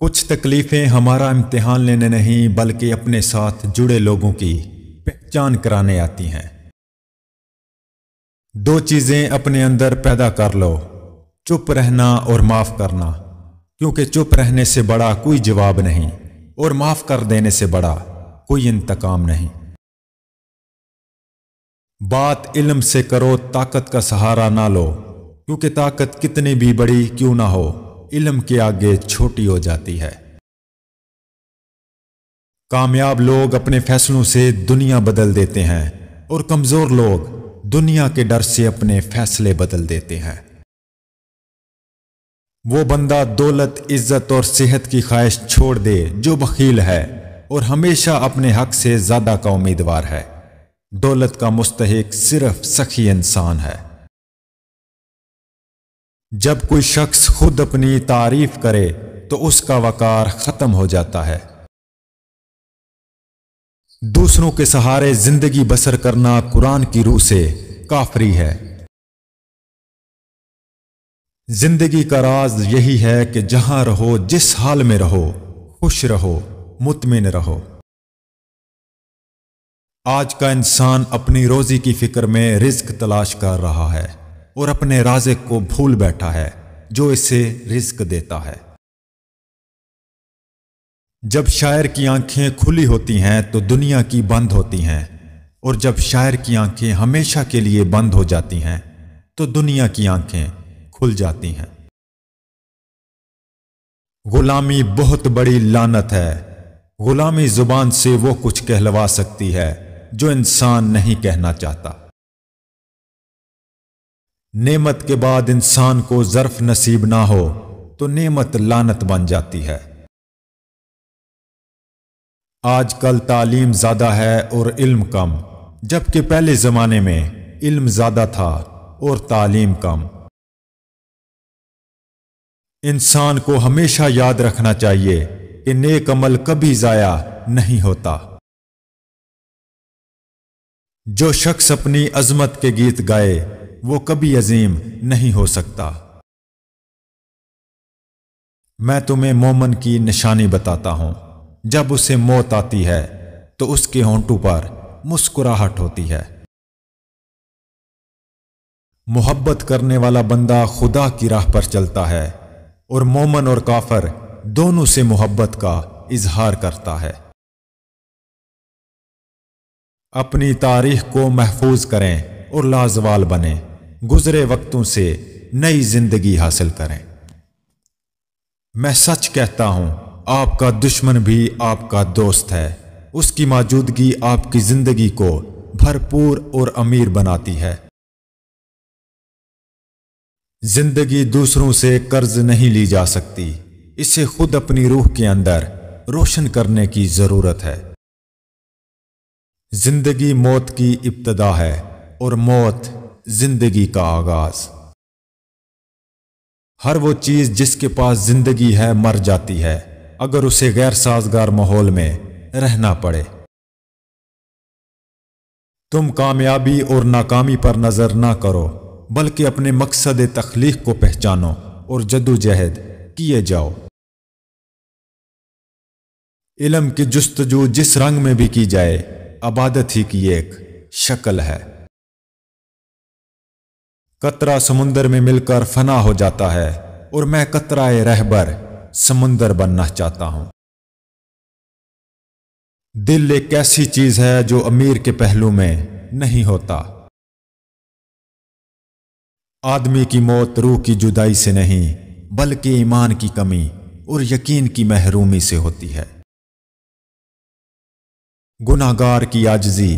कुछ तकलीफ़ें हमारा इम्तिहान लेने नहीं, बल्कि अपने साथ जुड़े लोगों की पहचान कराने आती हैं। दो चीज़ें अपने अंदर पैदा कर लो। चुप रहना और माफ़ करना, क्योंकि चुप रहने से बड़ा कोई जवाब नहीं, और माफ़ कर देने से बड़ा कोई इंतकाम नहीं। बात इल्म से करो, ताकत का सहारा ना लो, क्योंकि ताकत कितनी भी बड़ी क्यों ना हो। इल्म के आगे छोटी हो जाती है। कामयाब लोग अपने फैसलों से दुनिया बदल देते हैं और कमज़ोर लोग दुनिया के डर से अपने फैसले बदल देते हैं। वो बंदा दौलत, इज़्ज़त और सेहत की ख्वाहिश छोड़ दे जो बखील है और हमेशा अपने हक से ज़्यादा का उम्मीदवार है। दौलत का मुस्तक सिर्फ़ सखी इंसान है। जब कोई शख्स खुद अपनी तारीफ़ करे तो उसका वकार खत्म हो जाता है। दूसरों के सहारे ज़िंदगी बसर करना कुरान की रूह से काफरी है। ज़िंदगी का राज यही है कि जहाँ रहो, जिस हाल में रहो, खुश रहो, मुतमिन रहो। आज का इंसान अपनी रोजी की फ़िक्र में रिस्क तलाश कर रहा है। और अपने राजे को भूल बैठा है, जो इसे रिस्क देता है। जब शायर की आँखें खुली होती हैं तो दुनिया की बंद होती हैं, और जब शायर की आँखें हमेशा के लिए बंद हो जाती हैं तो दुनिया की आँखें खुल जाती हैं। गुलामी बहुत बड़ी लानत है। गुलामी ज़ुबान से वो कुछ कहलवा सकती है, जो इंसान नहीं कहना चाहता। नेमत के बाद इंसान को जर्फ नसीब ना हो तो नेमत लानत बन जाती है। आजकल तालीम ज़्यादा है और इल्म कम, जबकि पहले जमाने में इल्म ज़्यादा था और तालीम कम। इंसान को हमेशा याद रखना चाहिए कि नेक अमल कभी जाया नहीं होता। जो शख्स अपनी अजमत के गीत गाए वो कभी अजीम नहीं हो सकता। मैं तुम्हें मोमन की निशानी बताता हूँ। जब उसे मौत आती है तो उसके होंठों पर मुस्कुराहट होती है। मोहब्बत करने वाला बंदा खुदा की राह पर चलता है और मोमन और काफर दोनों से मोहब्बत का इजहार करता है। अपनी तारीख को महफूज करें और लाजवाल बने। गुजरे वक्तों से नई ज़िंदगी हासिल करें। मैं सच कहता हूँ, आपका दुश्मन भी आपका दोस्त है। उसकी मौजूदगी आपकी ज़िंदगी को भरपूर और अमीर बनाती है। ज़िंदगी दूसरों से कर्ज नहीं ली जा सकती। इसे खुद अपनी रूह के अंदर रोशन करने की ज़रूरत है। ज़िंदगी मौत की इब्तदा है और मौत ज़िंदगी का आगाज़। हर वो चीज़ जिसके पास ज़िंदगी है, मर जाती है। अगर उसे गैर साजगार माहौल में रहना पड़े। तुम कामयाबी और नाकामी पर नज़र ना करो, बल्कि अपने मकसद तखलीक को पहचानो और जदोजहद किए जाओ। इलम की जस्तजू जिस रंग में भी की जाए, अबादत ही की एक शक्ल है। कतरा समुंदर में मिलकर फना हो जाता है और मैं कतराए रहबर समुंदर बनना चाहता हूँ। दिल एक ऐसी चीज़ है जो अमीर के पहलू में नहीं होता। आदमी की मौत रूह की जुदाई से नहीं, बल्कि ईमान की कमी और यकीन की महरूमी से होती है। गुनागार की आजजी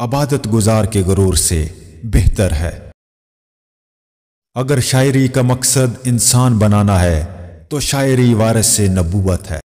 अबादत गुजार के गरूर से बेहतर है। अगर शायरी का मकसद इंसान बनाना है तो शायरी वारस से नबूबत है।